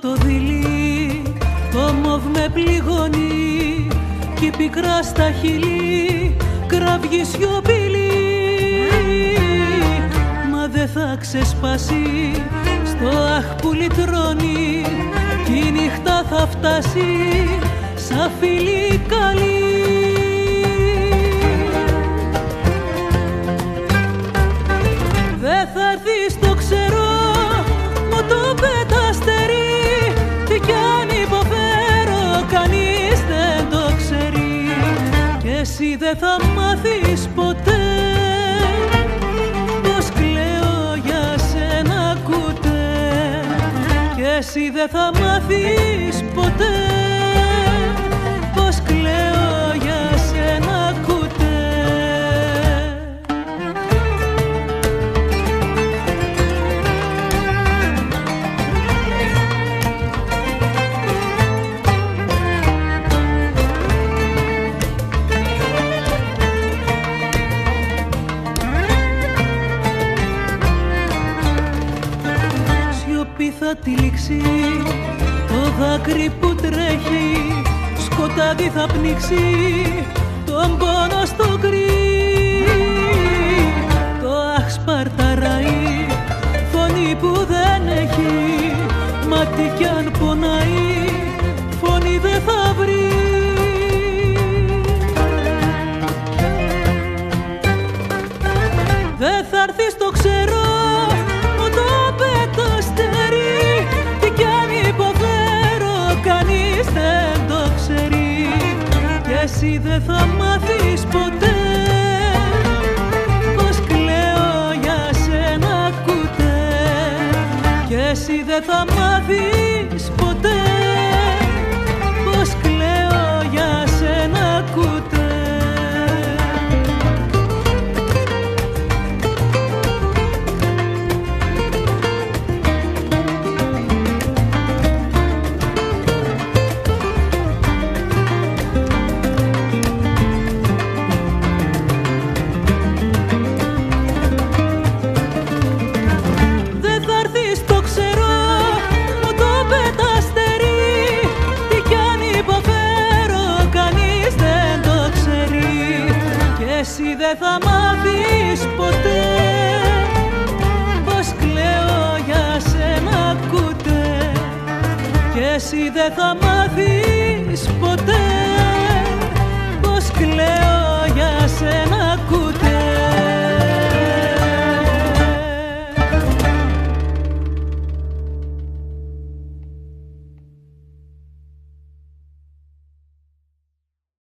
το δειλί το μοβ με πληγώνει και πικρά στα χειλή κραυγή σιωπηλή. Μα δε θα ξεσπάσει στο αχ που λυτρώνει κι η νύχτα θα φτάσει σαν φίλη καλή. Εσύ δεν θα μάθεις ποτέ πως κλαίω για σένα κουτέ. Και εσύ δεν θα μάθεις ποτέ θα τυλίξει το δάκρυ που τρέχει σκοτάδι θα πνίξει. Τον πόνο στο κρύ το αχ σπαρταράει φωνή που δεν έχει. Μάτι κι αν πονάει φωνή δεν θα βρει. Δεν θα έρθεις το ξέρω εσύ δεν θα μάθεις ποτέ πως κλαίω για σένα κουτέ. Και εσύ δεν θα μάθεις ποτέ Δεν θα μάθεις ποτέ Πως κλαίω για σένα κουτέ και εσύ δεν θα μάθεις ποτέ Πως κλαίω